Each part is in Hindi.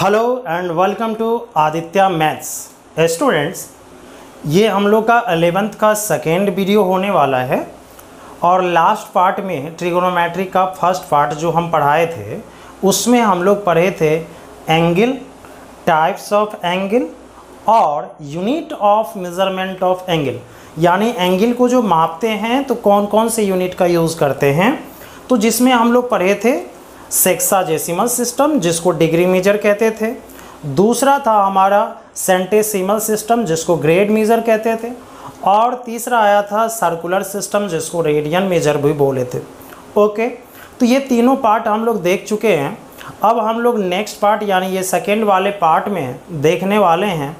Hello and welcome to Aditya maths students ये हम लोग का अलेवेंथ का सेकेंड वीडियो होने वाला है और लास्ट पार्ट में ट्रिगोनोमेट्री का फर्स्ट पार्ट जो हम पढ़ाए थे उसमें हम लोग पढ़े थे एंगल टाइप्स ऑफ एंगल और unit of measurement of angle यानी एंगल को जो मापते हैं तो कौन कौन से यूनिट का यूज़ करते हैं तो जिसमें हम लोग पढ़े थे सेक्साजेसिमल सिस्टम जिसको डिग्री मेजर कहते थे दूसरा था हमारा सेंटेसिमल सिस्टम जिसको ग्रेड मेजर कहते थे और तीसरा आया था सर्कुलर सिस्टम जिसको रेडियन मेजर भी बोले थे ओके तो ये तीनों पार्ट हम लोग देख चुके हैं अब हम लोग नेक्स्ट पार्ट यानी ये सेकेंड वाले पार्ट में देखने वाले हैं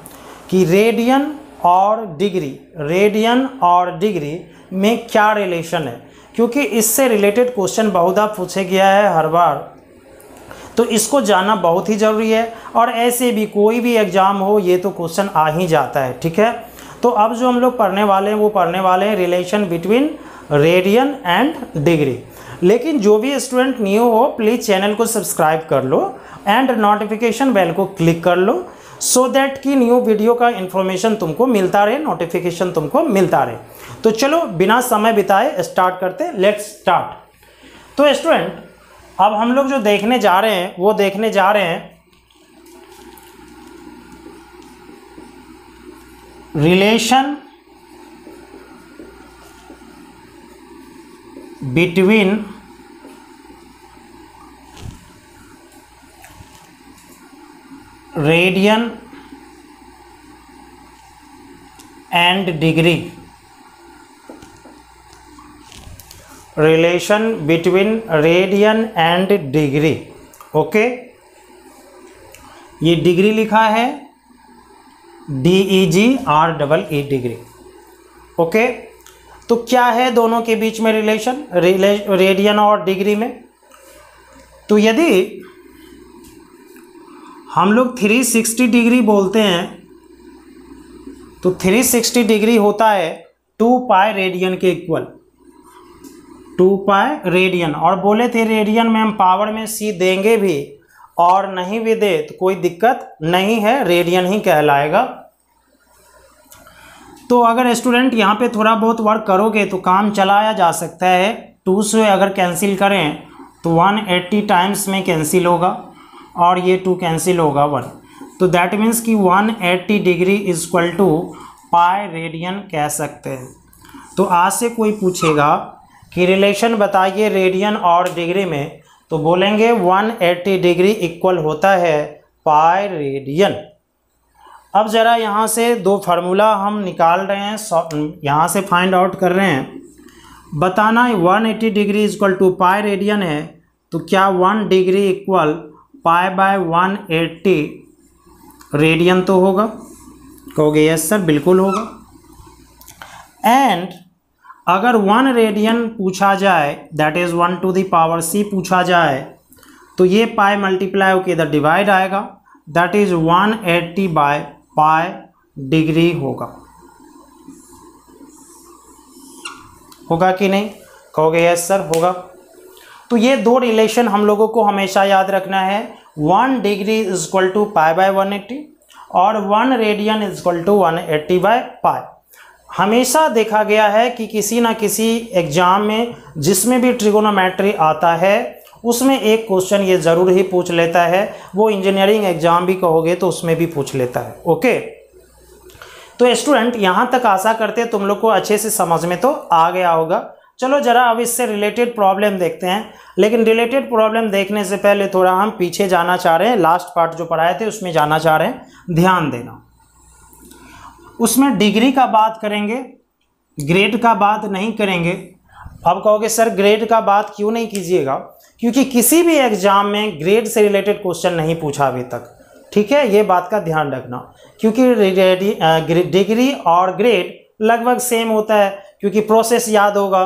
कि रेडियन और डिग्री रेडियन और डिग्री में क्या रिलेशन है क्योंकि इससे रिलेटेड क्वेश्चन बहुत पूछे गया है हर बार तो इसको जानना बहुत ही ज़रूरी है और ऐसे भी कोई भी एग्ज़ाम हो ये तो क्वेश्चन आ ही जाता है ठीक है तो अब जो हम लोग पढ़ने वाले हैं वो पढ़ने वाले हैं relation between radian and degree लेकिन जो भी स्टूडेंट न्यू हो प्लीज़ चैनल को सब्सक्राइब कर लो एंड नोटिफिकेशन बेल को क्लिक कर लो सो so दैट कि न्यू वीडियो का इन्फॉर्मेशन तुमको मिलता रहे नोटिफिकेशन तुमको मिलता रहे तो चलो बिना समय बिताए स्टार्ट करते हैं लेट्स स्टार्ट तो स्टूडेंट अब हम लोग जो देखने जा रहे हैं वो देखने जा रहे हैं relation between radian and degree relation between radian and degree okay ये डिग्री लिखा है D E G R double E degree okay तो क्या है दोनों के बीच में रिलेशन रिले रेडियन और डिग्री में तो यदि हम लोग 360 डिग्री बोलते हैं तो 360 डिग्री होता है टू पाई रेडियन के इक्वल टू पाए रेडियन और बोले थे रेडियन में हम पावर में सी देंगे भी और नहीं भी दे तो कोई दिक्कत नहीं है रेडियन ही कहलाएगा तो अगर स्टूडेंट यहाँ पे थोड़ा बहुत वर्क करोगे तो काम चलाया जा सकता है टू से अगर कैंसिल करें तो वन एट्टी टाइम्स में कैंसिल होगा और ये टू कैंसिल होगा वन तो दैट मीन्स कि one eighty degree equal to pi radian कह सकते हैं तो आज से कोई पूछेगा कि रिलेशन बताइए रेडियन और डिग्री में तो बोलेंगे 180 डिग्री इक्वल होता है पाई रेडियन अब ज़रा यहाँ से दो फार्मूला हम निकाल रहे हैं यहाँ से फाइंड आउट कर रहे हैं बताना है 180 degree equal to pi radian है तो क्या one degree equal pi by 180 radian तो होगा कहोगे यस सर बिल्कुल होगा एंड अगर वन रेडियन पूछा जाए दैट इज़ वन टू दावर सी पूछा जाए तो ये पाई मल्टीप्लाई के इधर डिवाइड आएगा that is one eighty by pi degree होगा होगा कि नहीं कहोगे यस सर होगा तो ये दो रिलेशन हम लोगों को हमेशा याद रखना है one degree is equal to pi by one eighty और one radian is equal to one eighty by pi हमेशा देखा गया है कि किसी ना किसी एग्ज़ाम में जिसमें भी ट्रिगोनोमेट्री आता है उसमें एक क्वेश्चन ये ज़रूर ही पूछ लेता है वो इंजीनियरिंग एग्ज़ाम भी कहोगे तो उसमें भी पूछ लेता है ओके तो स्टूडेंट यहाँ तक आशा करते तुम लोग को अच्छे से समझ में तो आ गया होगा चलो ज़रा अब इससे रिलेटेड प्रॉब्लम देखते हैं लेकिन रिलेटेड प्रॉब्लम देखने से पहले थोड़ा हम पीछे जाना चाह रहे हैं लास्ट पार्ट जो पढ़ाए थे उसमें जाना चाह रहे हैं ध्यान देना उसमें डिग्री का बात करेंगे ग्रेड का बात नहीं करेंगे आप कहोगे सर ग्रेड का बात क्यों नहीं कीजिएगा क्योंकि किसी भी एग्ज़ाम में ग्रेड से रिलेटेड क्वेश्चन नहीं पूछा अभी तक ठीक है ये बात का ध्यान रखना क्योंकि डिग्री और ग्रेड लगभग सेम होता है क्योंकि प्रोसेस याद होगा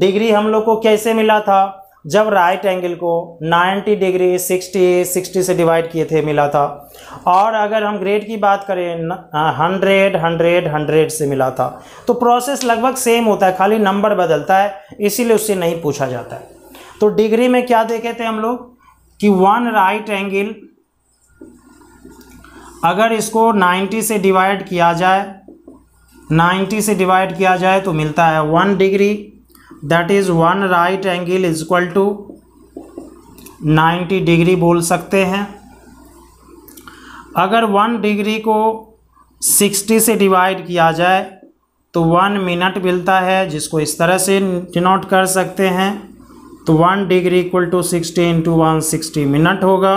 डिग्री हम लोग को कैसे मिला था जब राइट एंगल को 90 डिग्री 60 60 से डिवाइड किए थे मिला था और अगर हम ग्रेड की बात करें हंड्रेड हंड्रेड हंड्रेड से मिला था तो प्रोसेस लगभग सेम होता है खाली नंबर बदलता है इसीलिए उससे नहीं पूछा जाता है तो डिग्री में क्या देखे थे हम लोग कि वन राइट एंगल अगर इसको 90 से डिवाइड किया जाए 90 से डिवाइड किया जाए तो मिलता है one degree that is one right angle is equal to ninety degree बोल सकते हैं अगर वन डिग्री को सिक्सटी से डिवाइड किया जाए तो वन मिनट मिलता है जिसको इस तरह से डिनोट कर सकते हैं तो one degree equal to sixty into one sixty minute होगा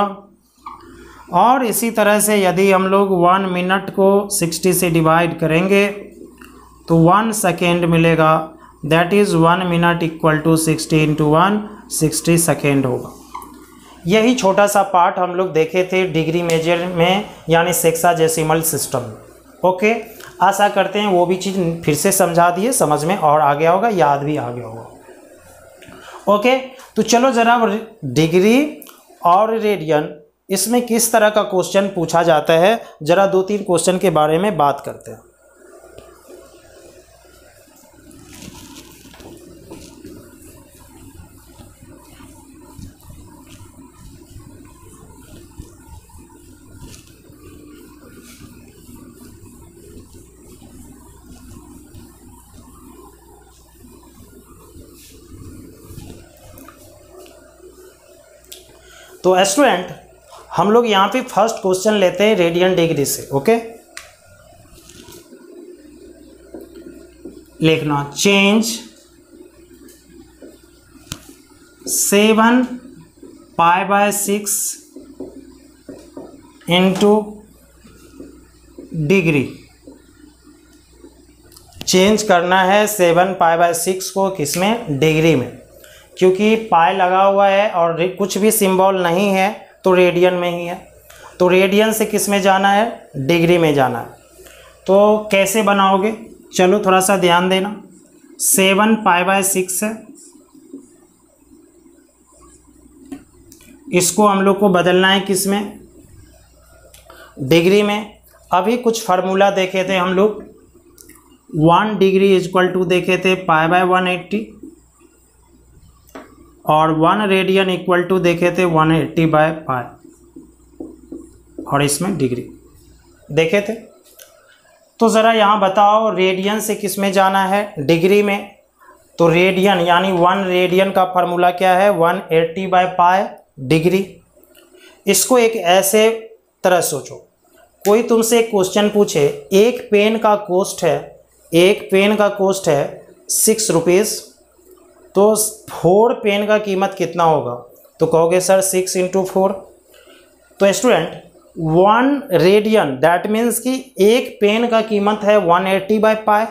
और इसी तरह से यदि हम लोग वन मिनट को सिक्सटी से डिवाइड करेंगे तो वन सेकेंड मिलेगा that is one minute equal to sixty into one sixty second होगा यही छोटा सा पार्ट हम लोग देखे थे डिग्री मेजर में यानी सेक्सा जैसीमल सिस्टम ओके आशा करते हैं वो भी चीज़ फिर से समझा दिए समझ में और आ गया होगा याद भी आ गया होगा ओके तो चलो ज़रा डिग्री और रेडियन इसमें किस तरह का क्वेश्चन पूछा जाता है ज़रा दो तीन क्वेश्चन के बारे में बात करते हैं तो स्टूडेंट हम लोग यहाँ पे फर्स्ट क्वेश्चन लेते हैं रेडियन डिग्री से ओके लिखना change seven pi by six into degree change करना है सेवन पाई बाय सिक्स को किसमें डिग्री में क्योंकि पाए लगा हुआ है और कुछ भी सिंबल नहीं है तो रेडियन में ही है तो रेडियन से किस में जाना है डिग्री में जाना है तो कैसे बनाओगे चलो थोड़ा सा ध्यान देना सेवन पाई बाय सिक्स है इसको हम लोग को बदलना है किस में डिग्री में अभी कुछ फार्मूला देखे थे हम लोग one degree is equal to देखे थे पाई बाय वन एट्टी और वन रेडियन इक्वल टू देखे थे वन एट्टी बाय पाए और इसमें डिग्री देखे थे तो ज़रा यहाँ बताओ रेडियन से किस में जाना है डिग्री में तो रेडियन यानी वन रेडियन का फार्मूला क्या है one eighty by pi degree इसको एक ऐसे तरह सोचो कोई तुमसे एक क्वेश्चन पूछे एक पेन का कॉस्ट है एक पेन का कॉस्ट है सिक्स रुपीज़ तो फोर पेन का कीमत कितना होगा तो कहोगे सर सिक्स इंटू फोर तो student one radian that means कि एक पेन का कीमत है वन एट्टी बाई पाए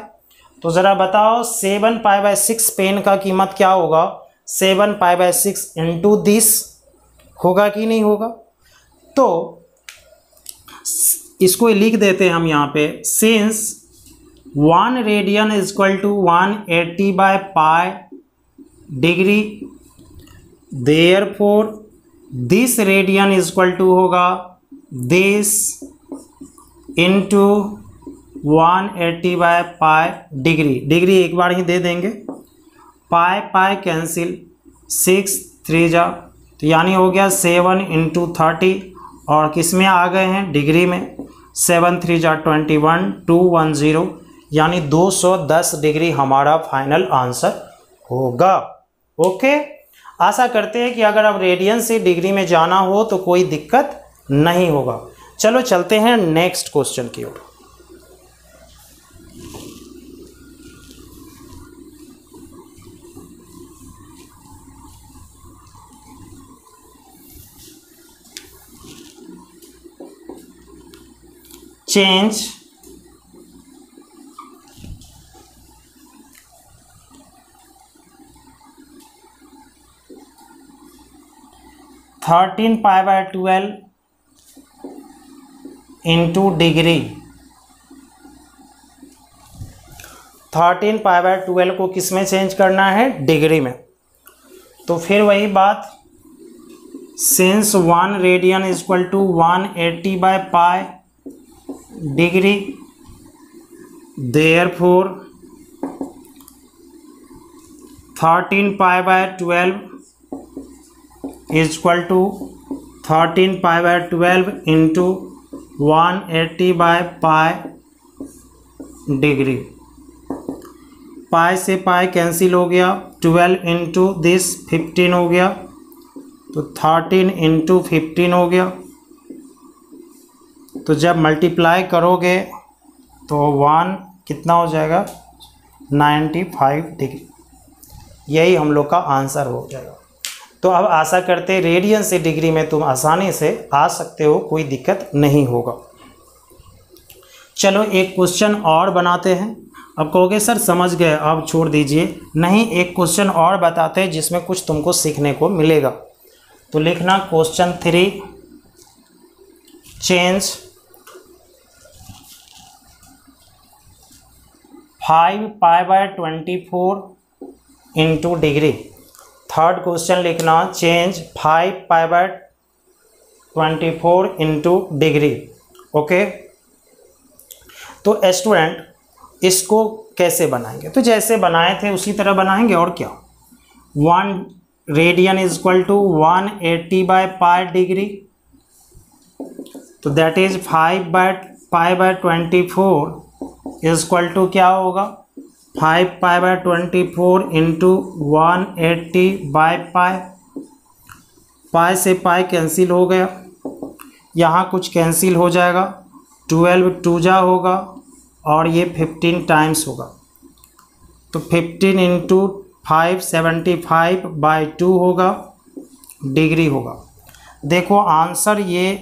तो ज़रा बताओ seven pi by six pen का कीमत क्या होगा seven pi by six into this होगा कि नहीं होगा तो इसको लिख देते हैं हम यहाँ पे since one radian is equal to one eighty by pi degree therefore this radian is equal to होगा this into one eighty by pi degree degree एक बार ही दे देंगे पाए पाए कैंसिल सिक्स थ्री जा तो यानी हो गया सेवन इंटू थर्टी और किस में आ गए हैं डिग्री में सेवन थ्री जा twenty one two one zero यानी दो सौ दस डिग्री हमारा फाइनल आंसर होगा ओके आशा करते हैं कि अगर आप रेडियन से डिग्री में जाना हो तो कोई दिक्कत नहीं होगा चलो चलते हैं नेक्स्ट क्वेश्चन की ओर change thirteen pi by twelve into degree thirteen pi by twelve को किस में चेंज करना है डिग्री में तो फिर वही बात since one radian is equal to one eighty by pi degree therefore thirteen pi by twelve is equal to thirteen pi by twelve into one eighty by pi degree pi से पाई कैंसिल हो गया ट्वेल्व इंटू दिस फिफ्टीन हो गया तो थर्टीन इंटू फिफ्टीन हो गया तो जब मल्टीप्लाई करोगे तो वन कितना हो जाएगा नाइन्टी फाइव डिग्री यही हम लोग का आंसर हो जाएगा तो अब आशा करते रेडियन से डिग्री में तुम आसानी से आ सकते हो कोई दिक्कत नहीं होगा चलो एक क्वेश्चन और बनाते हैं अब कहोगे सर समझ गए अब छोड़ दीजिए नहीं एक क्वेश्चन और बताते हैं जिसमें कुछ तुमको सीखने को मिलेगा तो लिखना question three change five pi by twenty four into degree third question लिखना change five pi by twenty four into degree okay तो स्टूडेंट इसको कैसे बनाएंगे तो जैसे बनाए थे उसी तरह बनाएंगे और क्या one radian is equal to one eighty by pi degree तो that is five by pi by twenty four is equal to क्या होगा five pi by twenty four into one eighty by pi pi से पाए कैंसिल हो गया यहाँ कुछ कैंसिल हो जाएगा ट्वेल्व टूजा होगा और ये फिफ्टीन टाइम्स होगा तो fifteen into five seventy five by two होगा डिग्री होगा देखो आंसर ये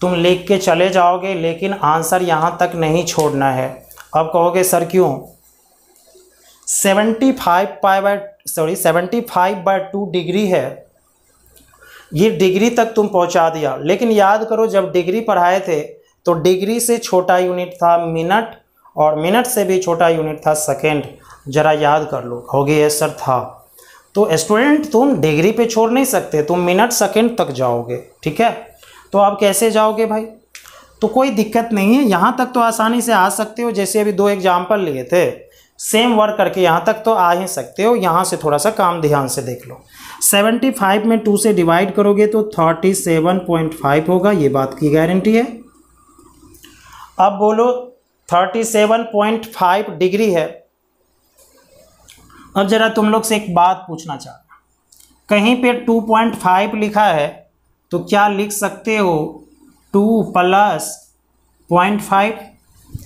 तुम लिख के चले जाओगे लेकिन आंसर यहाँ तक नहीं छोड़ना है अब कहोगे सर क्यों seventy five pi by sorry seventy five by two degree है ये डिग्री तक तुम पहुंचा दिया लेकिन याद करो जब डिग्री पढ़ाए थे तो डिग्री से छोटा यूनिट था मिनट और मिनट से भी छोटा यूनिट था सेकेंड ज़रा याद कर लो होगी ये सर था तो स्टूडेंट तुम डिग्री पे छोड़ नहीं सकते तुम मिनट सेकेंड तक जाओगे ठीक है तो आप कैसे जाओगे भाई तो कोई दिक्कत नहीं है यहाँ तक तो आसानी से आ सकते हो जैसे अभी दो एग्जाम्पल लिए थे सेम वर्क करके यहाँ तक तो आ ही सकते हो यहाँ से थोड़ा सा काम ध्यान से देख लो 75 में 2 से डिवाइड करोगे तो 37.5 होगा ये बात की गारंटी है अब बोलो 37.5 डिग्री है अब ज़रा तुम लोग से एक बात पूछना चाहता कहीं पे 2.5 लिखा है तो क्या लिख सकते हो 2 प्लस पॉइंट फाइव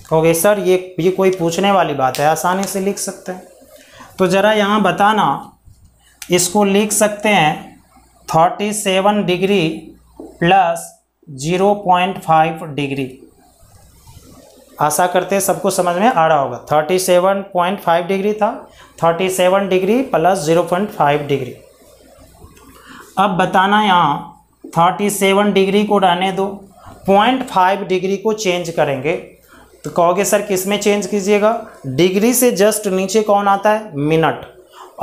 कहोगे सर ये ये कोई पूछने वाली बात है आसानी से लिख सकते हैं तो ज़रा यहाँ बताना इसको लिख सकते हैं thirty seven degree plus zero point five degree आशा करते सबको समझ में आ रहा होगा thirty seven point five degree था thirty seven degree plus zero point five degree अब बताना यहाँ थर्टी सेवन डिग्री को रहने दो पॉइंट फाइव डिग्री को चेंज करेंगे तो कहोगे सर किस में चेंज कीजिएगा डिग्री से जस्ट नीचे कौन आता है मिनट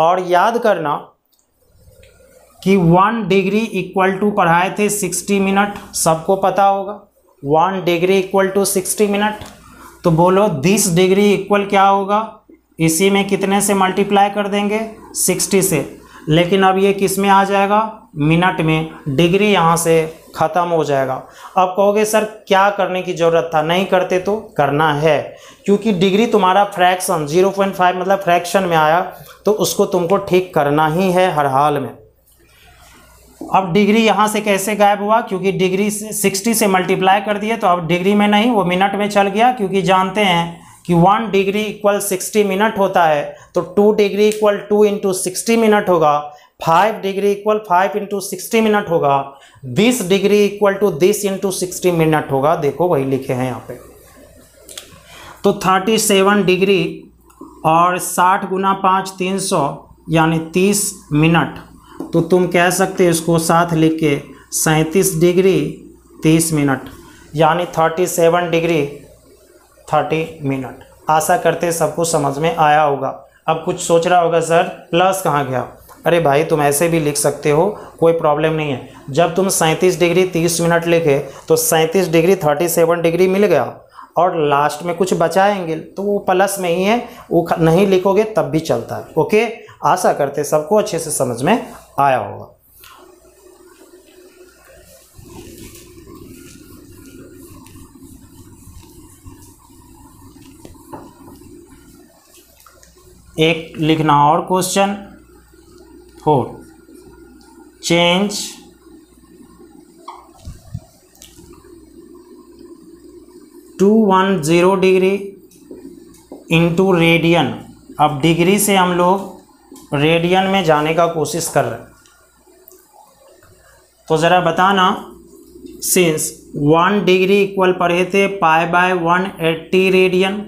और याद करना कि वन डिग्री इक्वल टू पढ़ाए थे सिक्सटी मिनट सबको पता होगा one degree equal to sixty minute तो बोलो दिस डिग्री इक्वल क्या होगा इसी में कितने से मल्टीप्लाई कर देंगे सिक्सटी से लेकिन अब ये किस में आ जाएगा मिनट में डिग्री यहाँ से ख़त्म हो जाएगा अब कहोगे सर क्या करने की ज़रूरत था नहीं करते तो करना है क्योंकि डिग्री तुम्हारा फ्रैक्शन 0.5 मतलब फ्रैक्शन में आया तो उसको तुमको ठीक करना ही है हर हाल में अब डिग्री यहाँ से कैसे गायब हुआ क्योंकि डिग्री सिक्सटी से मल्टीप्लाई कर दिए तो अब डिग्री में नहीं वो मिनट में चल गया क्योंकि जानते हैं कि one degree equal sixty minute होता है तो two degree equal to into sixty minute होगा five degree equal five into sixty minute होगा this degree equal to this into sixty minute होगा देखो वही लिखे हैं यहाँ पे तो थर्टी सेवन डिग्री और साठ गुना पाँच तीन सौ यानी तीस मिनट तो तुम कह सकते हो इसको साथ लिख के सैंतीस डिग्री तीस मिनट यानी thirty seven degree thirty minute आशा करते सब कुछ समझ में आया होगा अब कुछ सोच रहा होगा सर प्लस कहाँ गया अरे भाई तुम ऐसे भी लिख सकते हो कोई प्रॉब्लम नहीं है जब तुम सैंतीस डिग्री तीस मिनट लिखे तो सैंतीस डिग्री थर्टी सेवन डिग्री मिल गया और लास्ट में कुछ बचाएंगे तो वो प्लस में ही है वो नहीं लिखोगे तब भी चलता है ओके आशा करते सबको अच्छे से समझ में आया होगा एक लिखना और question four change to one zero degree into radian अब डिग्री से हम लोग रेडियन में जाने का कोशिश कर रहे हैं तो ज़रा बताना सिंस वन डिग्री इक्वल पढ़े थे pi by one eighty radian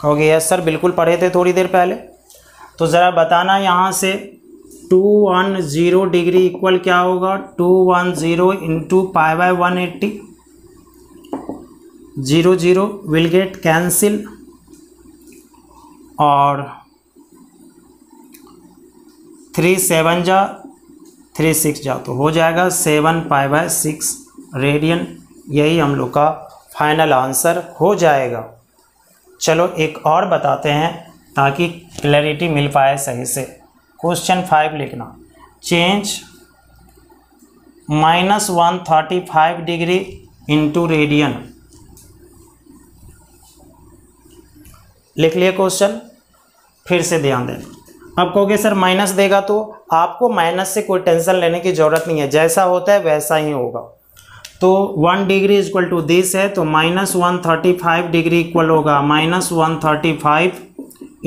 कहोगे यस सर बिल्कुल पढ़े थे थोड़ी देर पहले तो ज़रा बताना यहाँ से two one zero degree equal क्या होगा two one zero into pi by one eighty zero zero will get cancel और थ्री सेवन जा थ्री सिक्स जा तो हो जाएगा seven pi by six radian यही हम लोग का फाइनल आंसर हो जाएगा चलो एक और बताते हैं ताकि क्लैरिटी मिल पाए सही से क्वेश्चन फाइव लिखना change minus one thirty five degree into radian लिख लिए क्वेश्चन फिर से ध्यान दें अब कहोगे सर माइनस देगा तो आपको माइनस से कोई टेंशन लेने की ज़रूरत नहीं है जैसा होता है वैसा ही होगा तो one degree equal to this है तो minus one thirty five degree equal होगा minus one thirty five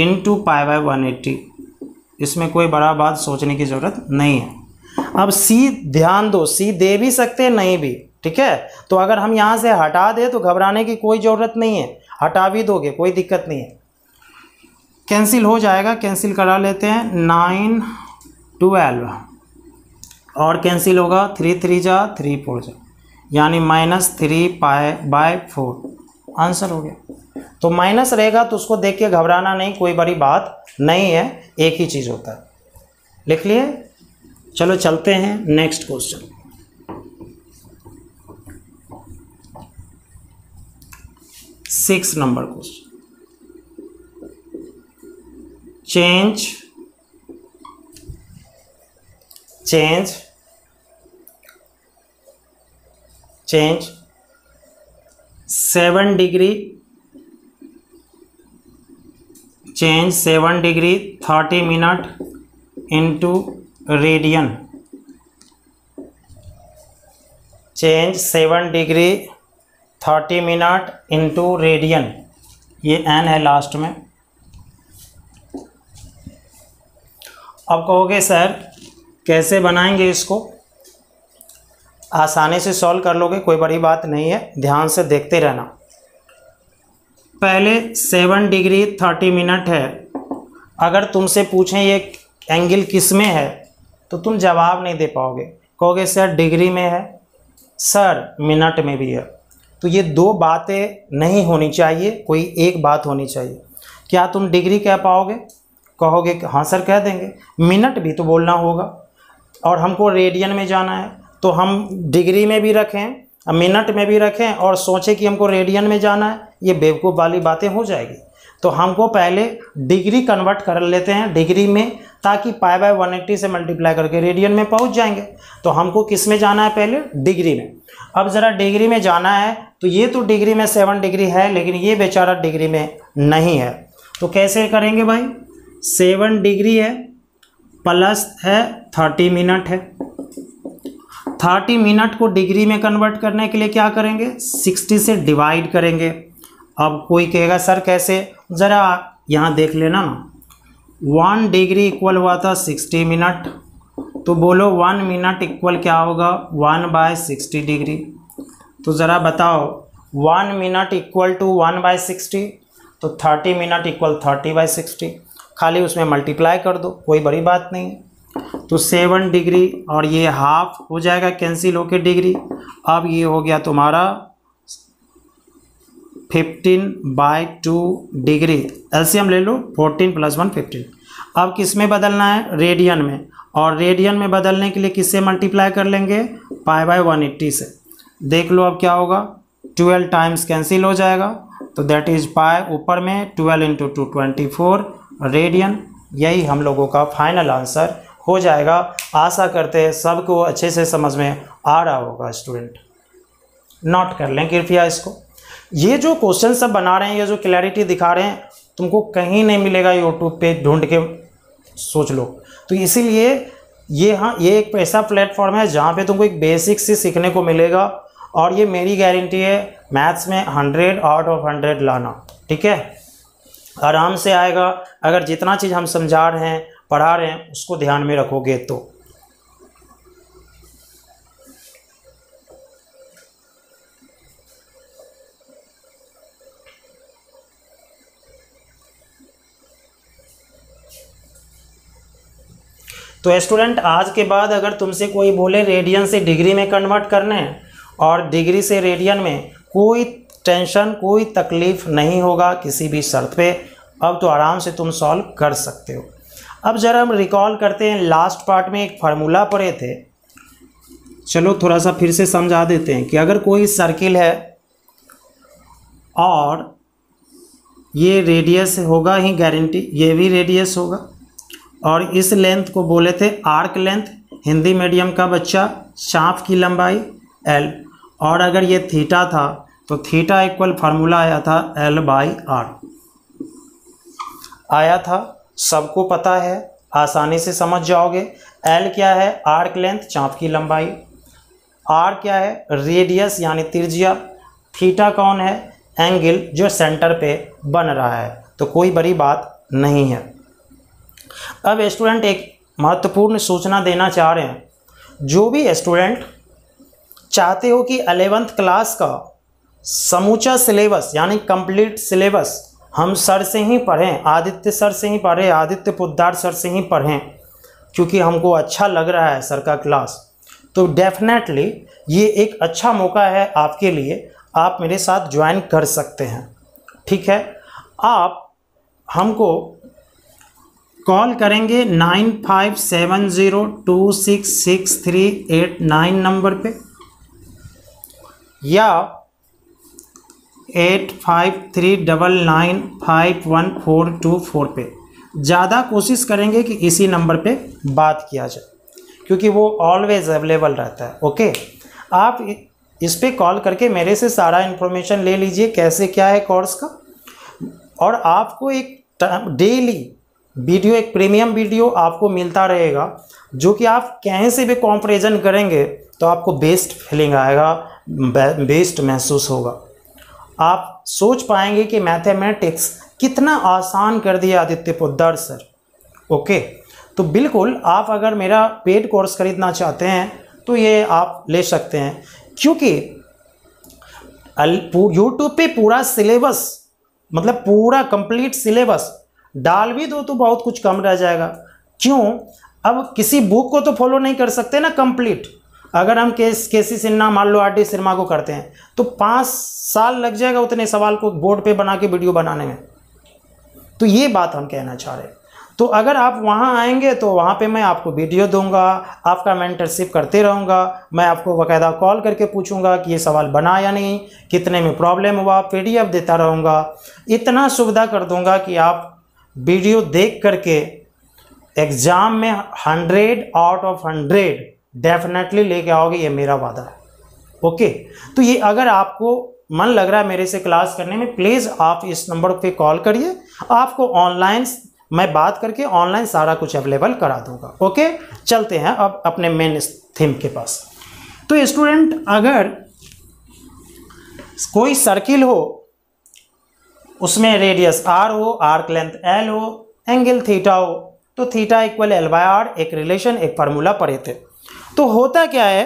into pi by one eighty इसमें कोई बड़ा बात सोचने की ज़रूरत नहीं है अब सी ध्यान दो सी दे भी सकते नहीं भी ठीक है तो अगर हम यहाँ से हटा दें तो घबराने की कोई ज़रूरत नहीं है हटा भी दोगे कोई दिक्कत नहीं है कैंसिल हो जाएगा कैंसिल करा लेते हैं नाइन ट्वेल्व और कैंसिल होगा थ्री थ्री जा थ्री फोर जा यानी minus three pi by four answer हो गया तो माइनस रहेगा तो उसको देख के घबराना नहीं कोई बड़ी बात नहीं है एक ही चीज़ होता है लिख लिए चलो चलते हैं next question six number question change change change seven degree change seven degree thirty minute into radian change seven degree thirty minute into radian ये एन है लास्ट में अब कहोगे सर कैसे बनाएंगे इसको आसानी से सॉल्व कर लोगे कोई बड़ी बात नहीं है ध्यान से देखते रहना पहले सेवन डिग्री थर्टी मिनट है अगर तुमसे पूछें ये एंगल किस में है तो तुम जवाब नहीं दे पाओगे कहोगे सर डिग्री में है सर मिनट में भी है तो ये दो बातें नहीं होनी चाहिए कोई एक बात होनी चाहिए क्या तुम डिग्री कह पाओगे कहोगे हाँ सर कह देंगे मिनट भी तो बोलना होगा और हमको रेडियन में जाना है तो हम डिग्री में भी रखें मिनट में भी रखें और सोचें कि हमको रेडियन में जाना है ये बेवकूफ़ वाली बातें हो जाएगी तो हमको पहले डिग्री कन्वर्ट कर लेते हैं डिग्री में ताकि पाई बाय 180 से मल्टीप्लाई करके रेडियन में पहुंच जाएंगे तो हमको किस में जाना है पहले डिग्री में अब ज़रा डिग्री में जाना है तो ये तो डिग्री में सेवन डिग्री है लेकिन ये बेचारा डिग्री में नहीं है तो कैसे करेंगे भाई सेवन डिग्री है प्लस है थर्टी मिनट है थर्टी मिनट को डिग्री में कन्वर्ट करने के लिए क्या करेंगे सिक्सटी से डिवाइड करेंगे अब कोई कहेगा सर कैसे ज़रा यहाँ देख लेना ना वन डिग्री इक्वल हुआ था सिक्सटी मिनट तो बोलो वन मिनट इक्वल क्या होगा वन बाय सिक्सटी डिग्री तो ज़रा बताओ one minute equal to one by sixty तो thirty minute equal thirty by sixty खाली उसमें मल्टीप्लाई कर दो कोई बड़ी बात नहीं है तो सेवन डिग्री और ये हाफ हो जाएगा कैंसिल होके डिग्री अब ये हो गया तुम्हारा fifteen by two degree LCM ले लो फोर्टीन प्लस वन फिफ्टीन अब किस में बदलना है रेडियन में और रेडियन में बदलने के लिए किससे मल्टीप्लाई कर लेंगे पाई बाई वन एट्टी से देख लो अब क्या होगा ट्वेल्व टाइम्स कैंसिल हो जाएगा तो दैट इज़ पाए ऊपर में twelve into two twenty four radian यही हम लोगों का फाइनल आंसर हो जाएगा आशा करते हैं सबको अच्छे से समझ में आ रहा होगा स्टूडेंट नोट कर लें कृपया इसको ये जो क्वेश्चन सब बना रहे हैं ये जो क्लैरिटी दिखा रहे हैं तुमको कहीं नहीं मिलेगा यूट्यूब पे ढूंढ के सोच लो तो इसीलिए ये हाँ ये एक ऐसा प्लेटफॉर्म है जहाँ पे तुमको एक बेसिक से सीखने को मिलेगा और ये मेरी गारंटी है मैथ्स में हंड्रेड आउट ऑफ हंड्रेड लाना ठीक है आराम से आएगा अगर जितना चीज़ हम समझा रहे हैं पढ़ा रहे हैं उसको ध्यान में रखोगे तो तो स्टूडेंट आज के बाद अगर तुमसे कोई बोले रेडियन से डिग्री में कन्वर्ट करने और डिग्री से रेडियन में कोई टेंशन कोई तकलीफ़ नहीं होगा किसी भी शर्त पे अब तो आराम से तुम सॉल्व कर सकते हो अब ज़रा हम रिकॉल करते हैं लास्ट पार्ट में एक फार्मूला पढ़े थे चलो थोड़ा सा फिर से समझा देते हैं कि अगर कोई सर्किल है और ये रेडियस होगा ही गारंटी ये भी रेडियस होगा और इस लेंथ को बोले थे आर्क लेंथ हिंदी मीडियम का बच्चा चाँप की लंबाई एल और अगर ये थीटा था तो थीटा इक्वल फार्मूला आया था एल बाई आर आया था सबको पता है आसानी से समझ जाओगे एल क्या है आर्क लेंथ चाँप की लंबाई आर क्या है रेडियस यानी त्रिज्या थीटा कौन है एंगल जो सेंटर पे बन रहा है तो कोई बड़ी बात नहीं है अब स्टूडेंट एक महत्वपूर्ण सूचना देना चाह रहे हैं जो भी स्टूडेंट चाहते हो कि अलेवेंथ क्लास का समूचा सिलेबस यानी कंप्लीट सिलेबस हम सर से ही पढ़ें आदित्य सर से ही पढ़ें आदित्य पुद्दार सर से ही पढ़ें क्योंकि हमको अच्छा लग रहा है सर का क्लास तो डेफिनेटली ये एक अच्छा मौका है आपके लिए आप मेरे साथ ज्वाइन कर सकते हैं ठीक है आप हमको कॉल करेंगे nine five seven zero two six six three eight nine number पे या eight five three double nine five one four two four पे ज़्यादा कोशिश करेंगे कि इसी नंबर पे बात किया जाए क्योंकि वो ऑलवेज अवेलेबल रहता है ओके आप इस पर कॉल करके मेरे से सारा इन्फॉर्मेशन ले लीजिए कैसे क्या है कोर्स का और आपको एक डेली वीडियो एक प्रीमियम वीडियो आपको मिलता रहेगा जो कि आप कहीं से भी कॉम्परिजन करेंगे तो आपको बेस्ट फीलिंग आएगा बेस्ट महसूस होगा आप सोच पाएंगे कि मैथमेटिक्स कितना आसान कर दिया आदित्य पोदार सर ओके तो बिल्कुल आप अगर मेरा पेड कोर्स खरीदना चाहते हैं तो ये आप ले सकते हैं क्योंकि यूट्यूब पे पूरा सिलेबस मतलब पूरा कंप्लीट सिलेबस डाल भी दो तो बहुत कुछ कम रह जाएगा क्यों अब किसी बुक को तो फॉलो नहीं कर सकते ना कंप्लीट अगर हम केस के सी सिन्हा मान लो आर डी सिन्हा को करते हैं तो पाँच साल लग जाएगा उतने सवाल को बोर्ड पे बना के वीडियो बनाने में तो ये बात हम कहना चाह रहे हैं तो अगर आप वहाँ आएंगे तो वहाँ पे मैं आपको वीडियो दूंगा आपका मेंटरशिप करते रहूँगा मैं आपको बाकायदा कॉल करके पूछूंगा कि ये सवाल बना या नहीं कितने में प्रॉब्लम हुआ पीडीएफ देता रहूँगा इतना सुविधा कर दूँगा कि आप वीडियो देख करके एग्ज़ाम में hundred out of hundred definitely लेके आओगे ये मेरा वादा है ओके तो ये अगर आपको मन लग रहा है मेरे से क्लास करने में प्लीज़ आप इस नंबर पे कॉल करिए आपको ऑनलाइन मैं बात करके ऑनलाइन सारा कुछ अवेलेबल करा दूंगा ओके चलते हैं अब अपने मेन थीम के पास तो स्टूडेंट अगर कोई सर्किल हो उसमें रेडियस आर हो आर्क लेंथ एल हो एंगल थीटा हो तो theta equal L by R एक रिलेशन एक फार्मूला पढ़े थे तो होता क्या है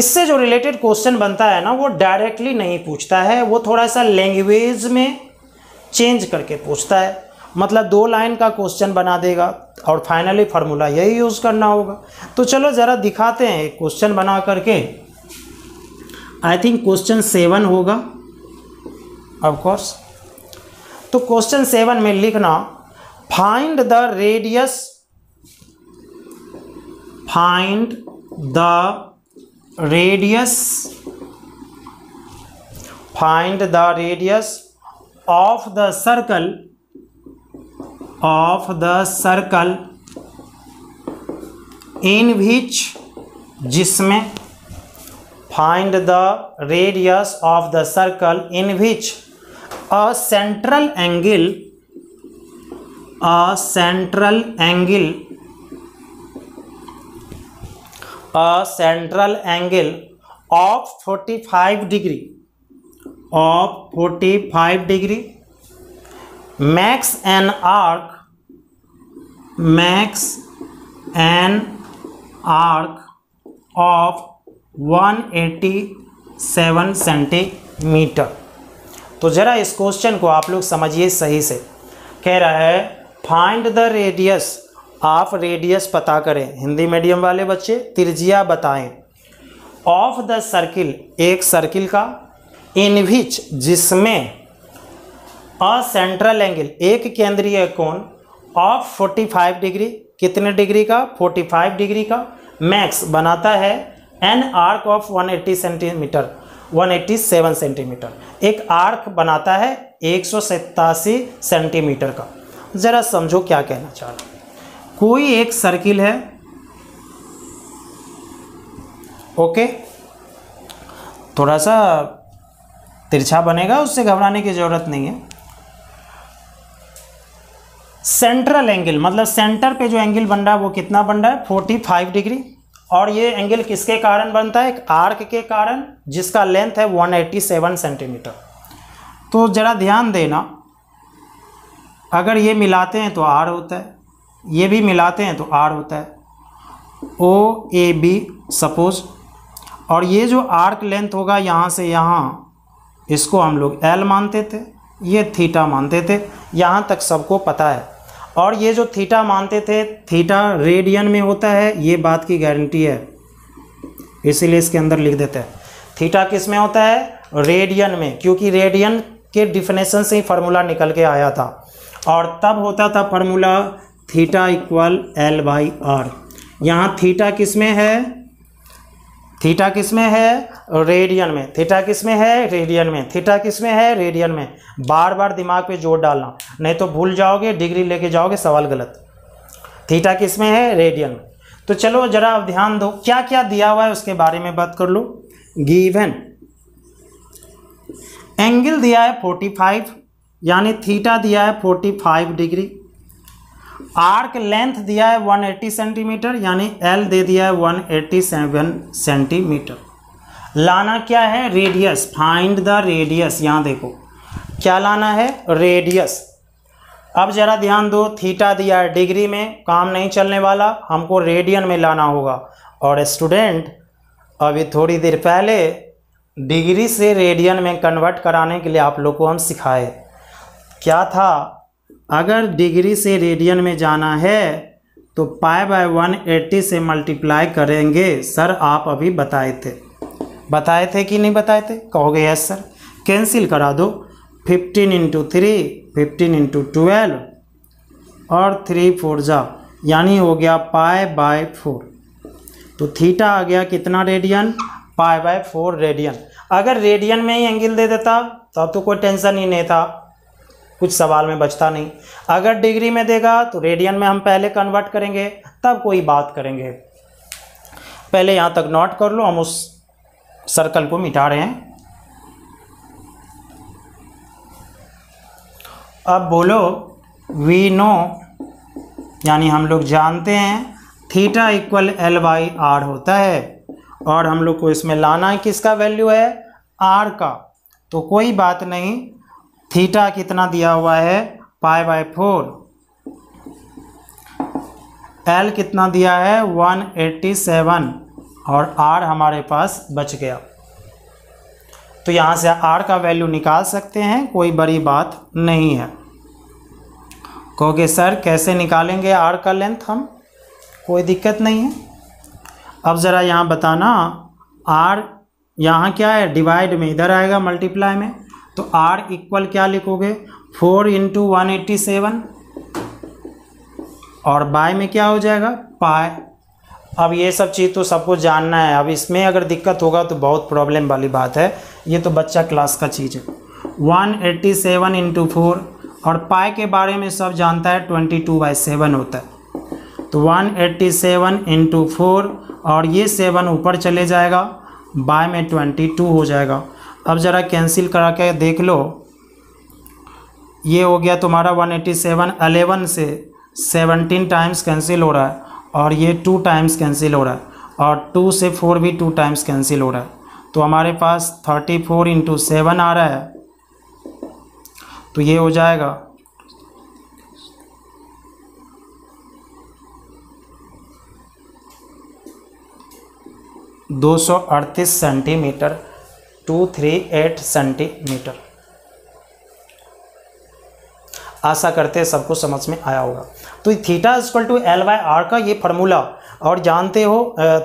इससे जो रिलेटेड क्वेश्चन बनता है ना वो डायरेक्टली नहीं पूछता है वो थोड़ा सा लैंग्वेज में चेंज करके पूछता है मतलब दो लाइन का क्वेश्चन बना देगा और फाइनली फार्मूला यही यूज़ करना होगा तो चलो ज़रा दिखाते हैं क्वेश्चन बना करके आई थिंक क्वेश्चन सेवन होगा ऑफकोर्स तो क्वेश्चन सेवन में लिखना find the radius Find the radius. Find the radius of the circle. Of the circle in which, jismein, find the radius of the circle in which a central angle central angle of forty five degree of forty five degree makes an arc makes an arc of one eighty seven centimeter तो जरा इस क्वेश्चन को आप लोग समझिए सही से कह रहा है फाइंड द रेडियस आप रेडियस पता करें हिंदी मीडियम वाले बच्चे त्रिज्या बताएं ऑफ द सर्किल एक सर्किल का इन विच जिसमें अ सेंट्रल एंगल एक केंद्रीय कोण ऑफ 45 डिग्री कितने डिग्री का 45 डिग्री का मैक्स बनाता है an arc of 180 centimeter 187 centimeter एक आर्क बनाता है एक सेंटीमीटर का ज़रा समझो क्या कहना चाह रहा कोई एक सर्किल है ओके थोड़ा सा तिरछा बनेगा उससे घबराने की ज़रूरत नहीं है सेंट्रल एंगल मतलब सेंटर पे जो एंगल बन रहा है वो कितना बन रहा है फोर्टी फाइव डिग्री और ये एंगल किसके कारण बनता है एक आर्क के कारण जिसका लेंथ है वन सेवन सेंटीमीटर तो ज़रा ध्यान देना अगर ये मिलाते हैं तो आर होता है ये भी मिलाते हैं तो आर होता है ओ ए बी सपोज और ये जो आर्क लेंथ होगा यहाँ से यहाँ इसको हम लोग एल मानते थे ये थीटा मानते थे यहाँ तक सबको पता है और ये जो थीटा मानते थे थीटा रेडियन में होता है ये बात की गारंटी है इसीलिए इसके अंदर लिख देते हैं थीटा किस में होता है रेडियन में क्योंकि रेडियन के डिफिनेशन से ही फार्मूला निकल के आया था और तब होता था formula theta equal L by R यहाँ थीटा किस में है थीटा किस में है रेडियन में थीटा किस में है रेडियन में थीटा किस में है रेडियन में बार बार दिमाग पे जोर डालना नहीं तो भूल जाओगे डिग्री लेके जाओगे सवाल गलत थीटा किस में है रेडियन में तो चलो ज़रा अब ध्यान दो क्या क्या दिया हुआ है उसके बारे में बात कर लो गिवन एंगल दिया है 45 यानी थीटा दिया है 45 डिग्री आर्क लेंथ दिया है 180 सेंटीमीटर यानी एल दे दिया है 187 सेंटीमीटर लाना क्या है रेडियस फाइंड द रेडियस यहाँ देखो क्या लाना है रेडियस अब ज़रा ध्यान दो थीटा दिया है डिग्री में काम नहीं चलने वाला हमको रेडियन में लाना होगा और स्टूडेंट अभी थोड़ी देर पहले डिग्री से रेडियन में कन्वर्ट कराने के लिए आप लोग को हम सिखाए क्या था अगर डिग्री से रेडियन में जाना है तो पाई बाय वन एट्टी से मल्टीप्लाई करेंगे सर आप अभी बताए थे बताए थे कि नहीं बताए थे कहोगे यस सर कैंसिल करा दो fifteen into three fifteen into twelve और थ्री फोर जा यानी हो गया पाए बाय फोर तो थीटा आ गया कितना radian pi by four radian अगर रेडियन में ही एंगल दे देता तब तो कोई टेंशन ही नहीं था कुछ सवाल में बचता नहीं अगर डिग्री में देगा तो रेडियन में हम पहले कन्वर्ट करेंगे तब कोई बात करेंगे पहले यहाँ तक नोट कर लो हम उस सर्कल को मिटा रहे हैं अब बोलो वी नो यानी हम लोग जानते हैं theta equal L by R होता है और हम लोग को इसमें लाना है किसका वैल्यू है आर का तो कोई बात नहीं थीटा कितना दिया हुआ है पाई बाय फोर एल कितना दिया है वन एट्टी सेवन और आर हमारे पास बच गया तो यहाँ से आर का वैल्यू निकाल सकते हैं कोई बड़ी बात नहीं है कहोगे सर कैसे निकालेंगे आर का लेंथ हम कोई दिक्कत नहीं है अब ज़रा यहाँ बताना आर यहाँ क्या है डिवाइड में इधर आएगा मल्टीप्लाई में तो आर इक्वल क्या लिखोगे four into one eighty seven और बाय में क्या हो जाएगा पाए अब ये सब चीज़ तो सबको जानना है अब इसमें अगर दिक्कत होगा तो बहुत प्रॉब्लम वाली बात है ये तो बच्चा क्लास का चीज़ है one eighty seven into four और पाए के बारे में सब जानता है ट्वेंटी टू बाई सेवन होता है तो one eighty seven into four और ये सेवन ऊपर चले जाएगा बाय में ट्वेंटी टू हो जाएगा अब ज़रा कैंसिल करा के देख लो ये हो गया तुम्हारा 187 एटी से 17 टाइम्स कैंसिल हो रहा है और ये टू टाइम्स कैंसिल हो रहा है और टू से फोर भी टू टाइम्स कैंसिल हो रहा है तो हमारे पास थर्टी फोर इंटू सेवन आ रहा है तो ये हो जाएगा दो सौ अड़तीस centimeter two three eight centimeter आशा करते हैं सबको समझ में आया होगा तो theta equal to L by R का ये फार्मूला और जानते हो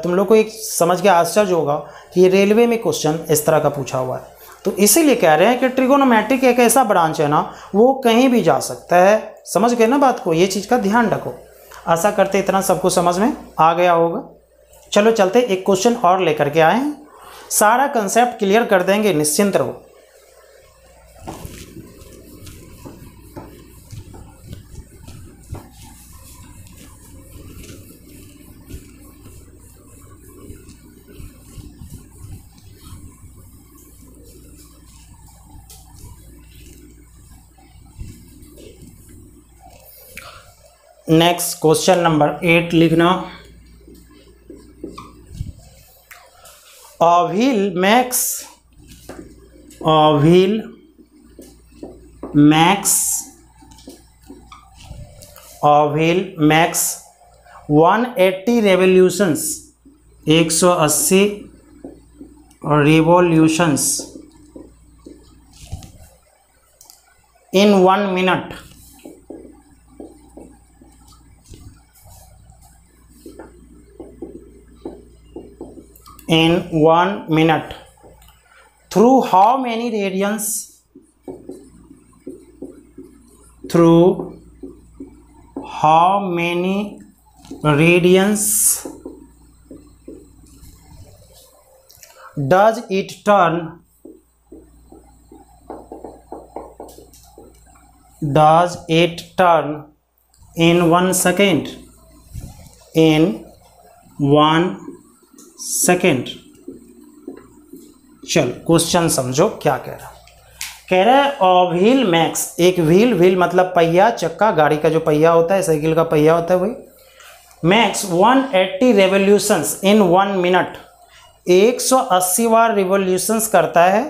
तुम लोग को एक समझ के आश्चर्य होगा कि रेलवे में क्वेश्चन इस तरह का पूछा हुआ है तो इसीलिए कह रहे हैं कि ट्रिगोनोमेट्रिक एक ऐसा ब्रांच है ना वो कहीं भी जा सकता है समझ गए ना बात को ये चीज़ का ध्यान रखो आशा करते इतना सबको समझ में आ गया होगा चलो चलते एक क्वेश्चन और लेकर के आए हैं सारा कंसेप्ट क्लियर कर देंगे निश्चिंत रहो नेक्स्ट क्वेश्चन नंबर एट लिखना a wheel makes a wheel makes a wheel makes 180 eighty revolutions एक revolutions in one minute in one minute through how many radians through how many radians does it turn does it turn in one second in one second चल क्वेश्चन समझो क्या कह रहा कह रहा है व्हील मैक्स एक व्हील व्हील मतलब पहिया चक्का गाड़ी का जो पहिया होता है साइकिल का पहिया होता है वही makes 180 revolutions in one minute 180 बार रिवोल्यूशंस करता है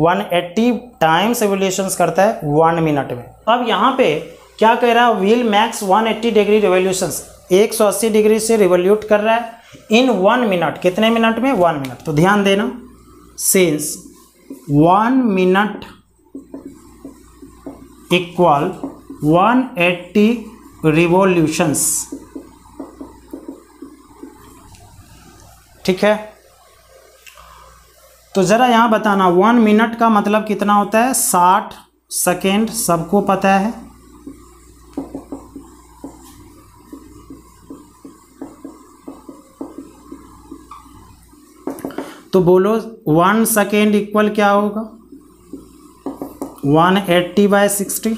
180 टाइम्स रिवोल्यूशंस करता है वन मिनट में अब यहाँ पे क्या कह रहा है wheel makes 180 degree revolutions 180 degree से रिवोल्यूट कर रहा है इन वन मिनट कितने मिनट में वन मिनट तो ध्यान देना since one minute equal 180 revolutions ठीक है तो ज़रा यहां बताना वन मिनट का मतलब कितना होता है साठ सेकेंड सबको पता है तो बोलो वन सेकेंड इक्वल क्या होगा one eighty by sixty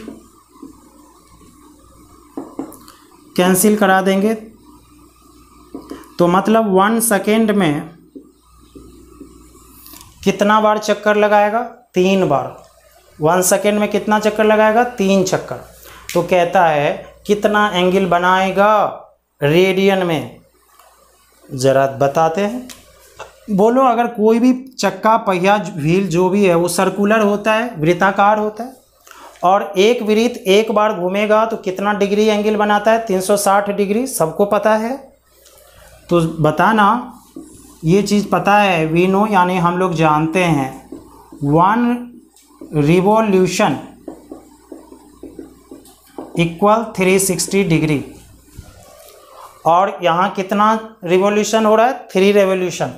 cancel करा देंगे तो मतलब वन सेकेंड में कितना बार चक्कर लगाएगा तीन बार वन सेकेंड में कितना चक्कर लगाएगा तीन चक्कर तो कहता है कितना एंगल बनाएगा रेडियन में ज़रा बताते हैं बोलो अगर कोई भी चक्का पहिया व्हील जो भी है वो सर्कुलर होता है वृत्ताकार होता है और एक वृत्त एक बार घूमेगा तो कितना डिग्री एंगल बनाता है 360 डिग्री सबको पता है तो बताना ये चीज़ पता है वी नो यानी हम लोग जानते हैं वन रिवोल्यूशन इक्वल 360 डिग्री और यहाँ कितना रिवोल्यूशन हो रहा है थ्री रेवोल्यूशन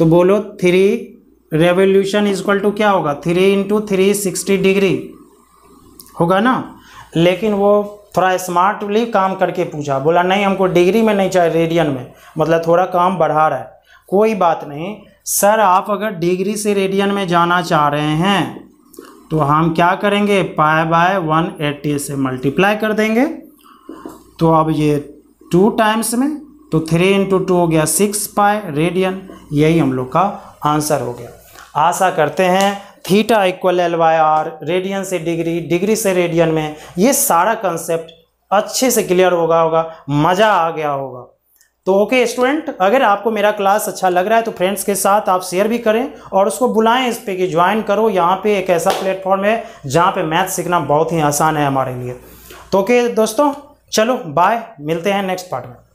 तो बोलो three revolution is equal to क्या होगा three into three sixty degree होगा ना लेकिन वो थोड़ा स्मार्टली काम करके पूछा बोला नहीं हमको डिग्री में नहीं चाहिए रेडियन में मतलब थोड़ा काम बढ़ा रहा है कोई बात नहीं सर आप अगर डिग्री से रेडियन में जाना चाह रहे हैं तो हम क्या करेंगे पाए बाय वन एट्टी से मल्टीप्लाई कर देंगे तो अब ये टू टाइम्स में तो थ्री इंटू टू हो गया सिक्स पाए रेडियन यही हम लोग का आंसर हो गया आशा करते हैं theta equal L by R radian से डिग्री डिग्री से रेडियन में ये सारा कंसेप्ट अच्छे से क्लियर होगा होगा मज़ा आ गया होगा तो ओके स्टूडेंट अगर आपको मेरा क्लास अच्छा लग रहा है तो फ्रेंड्स के साथ आप शेयर भी करें और उसको बुलाएं इस पर कि ज्वाइन करो यहाँ पे एक ऐसा प्लेटफॉर्म है जहाँ पे मैथ सीखना बहुत ही आसान है हमारे लिए तो ओके दोस्तों चलो बाय मिलते हैं नेक्स्ट पार्ट में